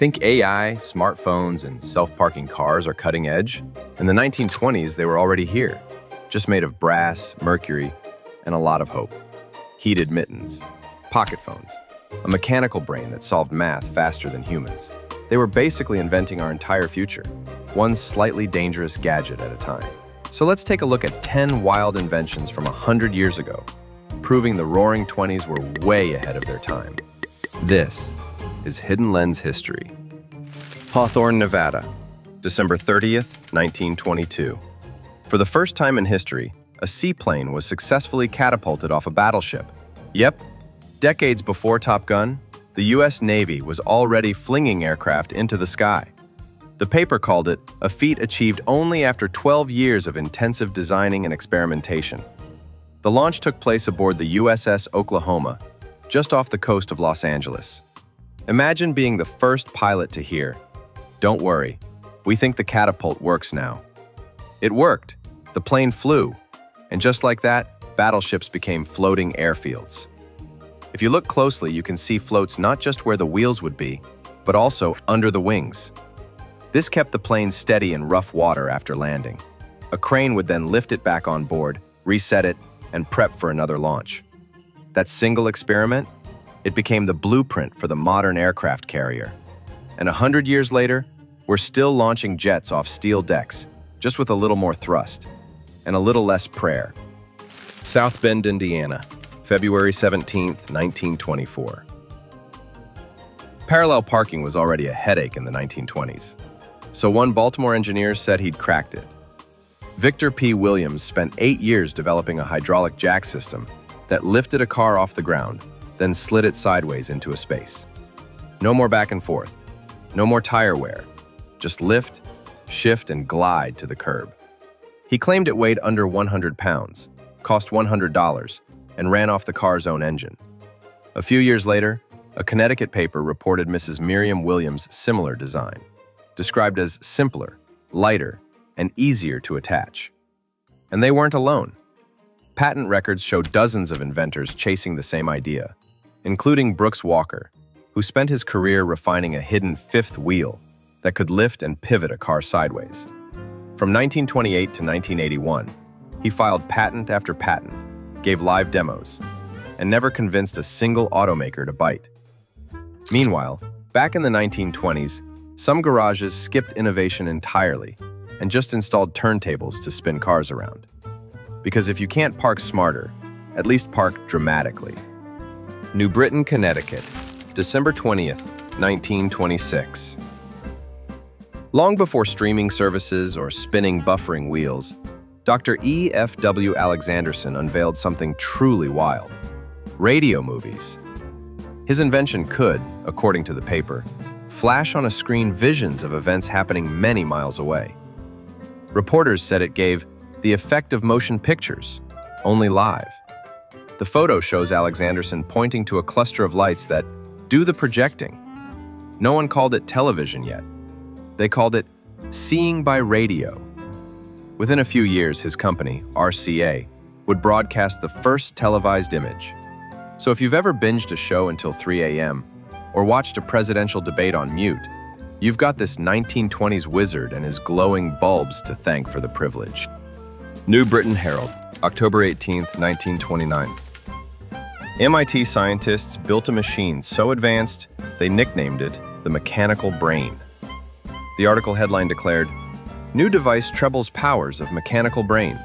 Think AI, smartphones, and self-parking cars are cutting edge? In the 1920s, they were already here, just made of brass, mercury, and a lot of hope. Heated mittens, pocket phones, a mechanical brain that solved math faster than humans. They were basically inventing our entire future, one slightly dangerous gadget at a time. So let's take a look at 10 wild inventions from 100 years ago, proving the roaring 20s were way ahead of their time. This is Hidden Lens History. Hawthorne, Nevada, December 30th, 1922. For the first time in history, a seaplane was successfully catapulted off a battleship. Yep, decades before Top Gun, the US Navy was already flinging aircraft into the sky. The paper called it a feat achieved only after 12 years of intensive designing and experimentation. The launch took place aboard the USS Oklahoma, just off the coast of Los Angeles. Imagine being the first pilot to hear, don't worry, we think the catapult works now. It worked. The plane flew. And just like that, battleships became floating airfields. If you look closely, you can see floats not just where the wheels would be, but also under the wings. This kept the plane steady in rough water after landing. A crane would then lift it back on board, reset it, and prep for another launch. That single experiment, it became the blueprint for the modern aircraft carrier. And a hundred years later, we're still launching jets off steel decks, just with a little more thrust and a little less prayer. South Bend, Indiana, February 17, 1924. Parallel parking was already a headache in the 1920s, so one Baltimore engineer said he'd cracked it. Victor P. Williams spent eight years developing a hydraulic jack system that lifted a car off the ground, then slid it sideways into a space. No more back and forth, no more tire wear, just lift, shift, and glide to the curb. He claimed it weighed under 100 pounds, cost $100, and ran off the car's own engine. A few years later, a Connecticut paper reported Mrs. Miriam Williams' similar design, described as simpler, lighter, and easier to attach. And they weren't alone. Patent records show dozens of inventors chasing the same idea, including Brooks Walker, who spent his career refining a hidden fifth wheel that could lift and pivot a car sideways. From 1928 to 1981, he filed patent after patent, gave live demos, and never convinced a single automaker to bite. Meanwhile, back in the 1920s, some garages skipped innovation entirely and just installed turntables to spin cars around. Because if you can't park smarter, at least park dramatically. New Britain, Connecticut, December 20th, 1926. Long before streaming services or spinning buffering wheels, Dr. E. F. W. Alexanderson unveiled something truly wild radio movies. His invention could, according to the paper, flash on a screen visions of events happening many miles away. Reporters said it gave the effect of motion pictures, only live. The photo shows Alexanderson pointing to a cluster of lights that do the projecting. No one called it television yet. They called it Seeing by Radio. Within a few years, his company, RCA, would broadcast the first televised image. So if you've ever binged a show until 3 a.m., or watched a presidential debate on mute, you've got this 1920s wizard and his glowing bulbs to thank for the privilege. New Britain Herald, October 18, 1929. MIT scientists built a machine so advanced, they nicknamed it the mechanical brain. The article headline declared, New device trebles powers of mechanical brain.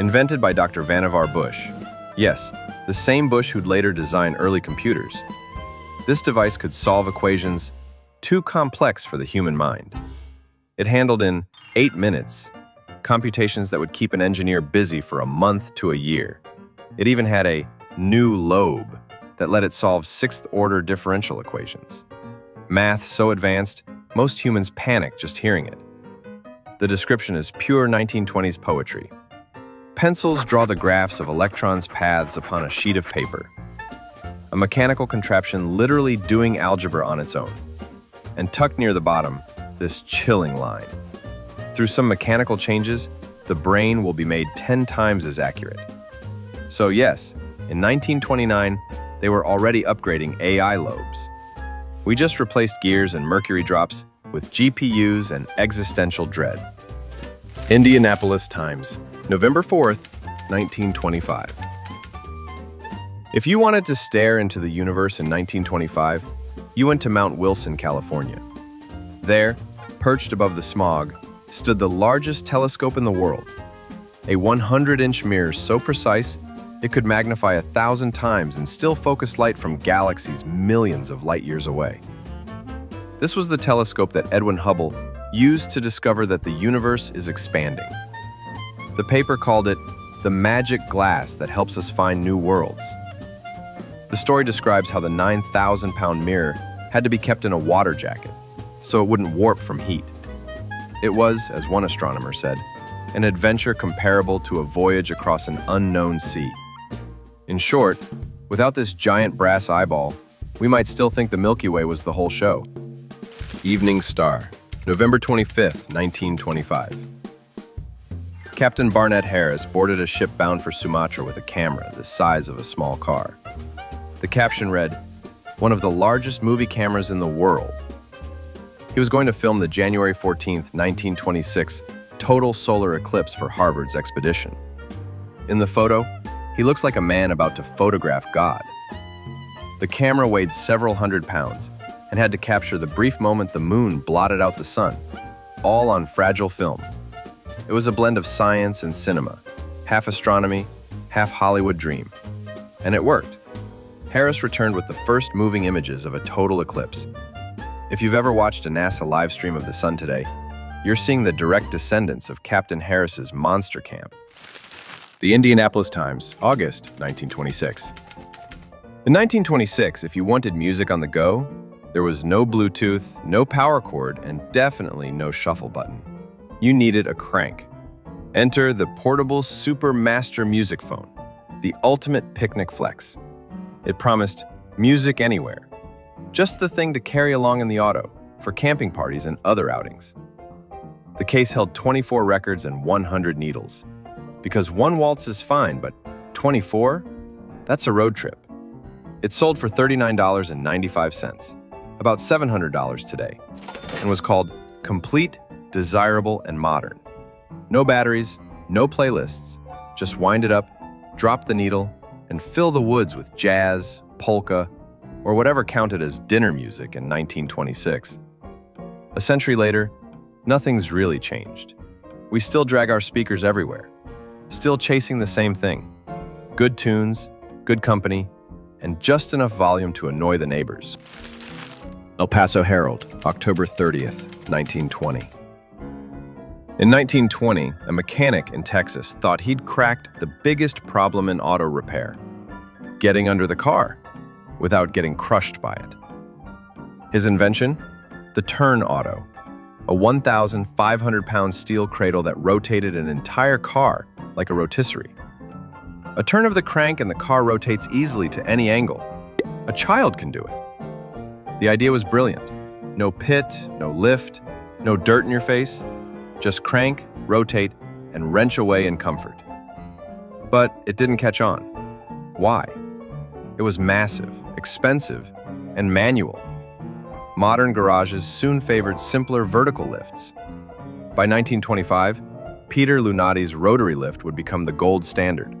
Invented by Dr. Vannevar Bush. Yes, the same Bush who'd later design early computers. This device could solve equations too complex for the human mind. It handled in eight minutes computations that would keep an engineer busy for a month to a year. It even had a new lobe that let it solve sixth-order differential equations. Math so advanced, most humans panic just hearing it. The description is pure 1920s poetry. Pencils draw the graphs of electrons' paths upon a sheet of paper. A mechanical contraption literally doing algebra on its own. And tucked near the bottom, this chilling line. Through some mechanical changes, the brain will be made 10 times as accurate. So yes, in 1929, they were already upgrading AI lobes. We just replaced gears and mercury drops with GPUs and existential dread. Indianapolis Times, November 4th, 1925. If you wanted to stare into the universe in 1925, you went to Mount Wilson, California. There, perched above the smog, stood the largest telescope in the world, a 100-inch mirror so precise it could magnify a thousand times and still focus light from galaxies millions of light years away. This was the telescope that Edwin Hubble used to discover that the universe is expanding. The paper called it the magic glass that helps us find new worlds. The story describes how the 9,000 pound mirror had to be kept in a water jacket so it wouldn't warp from heat. It was, as one astronomer said, an adventure comparable to a voyage across an unknown sea. In short, without this giant brass eyeball, we might still think the Milky Way was the whole show. Evening Star, November 25, 1925. Captain Barnett Harris boarded a ship bound for Sumatra with a camera the size of a small car. The caption read, one of the largest movie cameras in the world. He was going to film the January 14, 1926 total solar eclipse for Harvard's expedition. In the photo, he looks like a man about to photograph God. The camera weighed several hundred pounds and had to capture the brief moment the moon blotted out the sun, all on fragile film. It was a blend of science and cinema, half astronomy, half Hollywood dream. And it worked. Harris returned with the first moving images of a total eclipse. If you've ever watched a NASA live stream of the sun today, you're seeing the direct descendants of Captain Harris's monster camp. The Indianapolis Times, August 1926. In 1926, if you wanted music on the go, there was no Bluetooth, no power cord, and definitely no shuffle button. You needed a crank. Enter the portable Super Master Music Phone, the ultimate picnic flex. It promised music anywhere, just the thing to carry along in the auto for camping parties and other outings. The case held 24 records and 100 needles because one waltz is fine, but 24? That's a road trip. It sold for $39.95, about $700 today, and was called Complete, Desirable, and Modern. No batteries, no playlists, just wind it up, drop the needle, and fill the woods with jazz, polka, or whatever counted as dinner music in 1926. A century later, nothing's really changed. We still drag our speakers everywhere, still chasing the same thing. Good tunes, good company, and just enough volume to annoy the neighbors. El Paso Herald, October 30th, 1920. In 1920, a mechanic in Texas thought he'd cracked the biggest problem in auto repair, getting under the car without getting crushed by it. His invention? The turn auto, a 1,500-pound steel cradle that rotated an entire car like a rotisserie. A turn of the crank and the car rotates easily to any angle. A child can do it. The idea was brilliant. No pit, no lift, no dirt in your face. Just crank, rotate, and wrench away in comfort. But it didn't catch on. Why? It was massive, expensive, and manual. Modern garages soon favored simpler vertical lifts. By 1925, Peter Lunati's rotary lift would become the gold standard,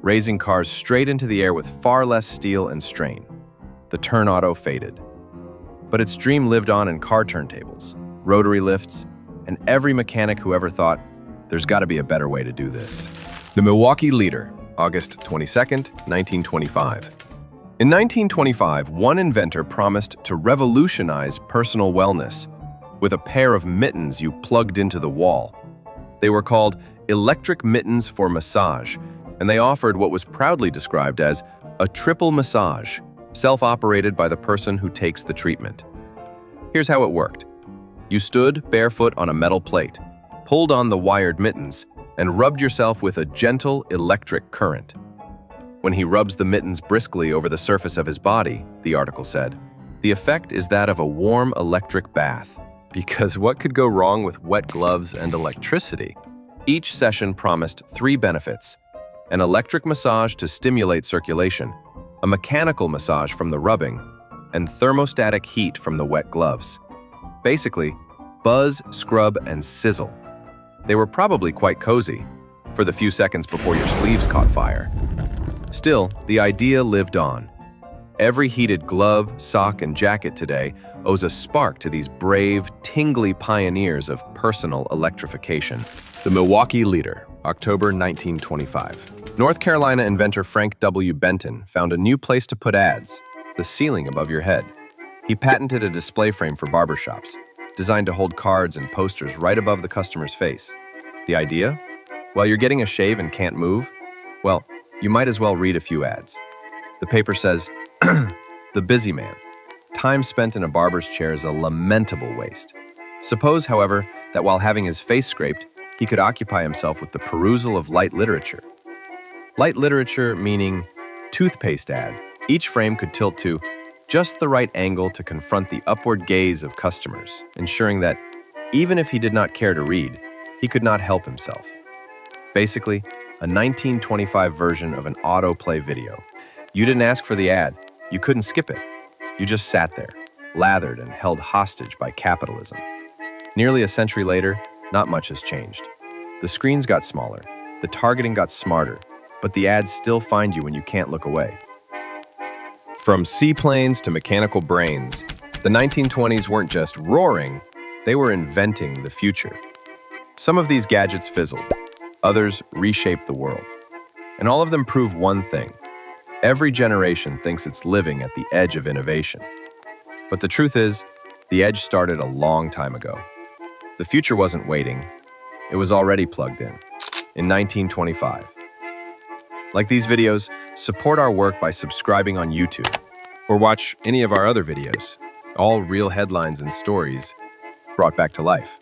raising cars straight into the air with far less steel and strain. The turn auto faded. But its dream lived on in car turntables, rotary lifts, and every mechanic who ever thought, there's got to be a better way to do this. The Milwaukee Leader, August 22, 1925. In 1925, one inventor promised to revolutionize personal wellness with a pair of mittens you plugged into the wall they were called electric mittens for massage, and they offered what was proudly described as a triple massage, self-operated by the person who takes the treatment. Here's how it worked. You stood barefoot on a metal plate, pulled on the wired mittens, and rubbed yourself with a gentle electric current. When he rubs the mittens briskly over the surface of his body, the article said, the effect is that of a warm electric bath because what could go wrong with wet gloves and electricity? Each session promised three benefits an electric massage to stimulate circulation, a mechanical massage from the rubbing, and thermostatic heat from the wet gloves. Basically, buzz, scrub, and sizzle. They were probably quite cozy, for the few seconds before your sleeves caught fire. Still, the idea lived on. Every heated glove, sock, and jacket today owes a spark to these brave, tingly pioneers of personal electrification. The Milwaukee Leader, October 1925. North Carolina inventor Frank W. Benton found a new place to put ads, the ceiling above your head. He patented a display frame for barbershops, designed to hold cards and posters right above the customer's face. The idea? While you're getting a shave and can't move, well, you might as well read a few ads. The paper says, The busy man. Time spent in a barber's chair is a lamentable waste. Suppose, however, that while having his face scraped, he could occupy himself with the perusal of light literature. Light literature meaning toothpaste ads. Each frame could tilt to just the right angle to confront the upward gaze of customers, ensuring that, even if he did not care to read, he could not help himself. Basically, a 1925 version of an autoplay video. You didn't ask for the ad, you couldn't skip it. You just sat there, lathered and held hostage by capitalism. Nearly a century later, not much has changed. The screens got smaller, the targeting got smarter, but the ads still find you when you can't look away. From seaplanes to mechanical brains, the 1920s weren't just roaring, they were inventing the future. Some of these gadgets fizzled, others reshaped the world. And all of them prove one thing Every generation thinks it's living at the edge of innovation. But the truth is, the edge started a long time ago. The future wasn't waiting, it was already plugged in, in 1925. Like these videos, support our work by subscribing on YouTube, or watch any of our other videos, all real headlines and stories brought back to life.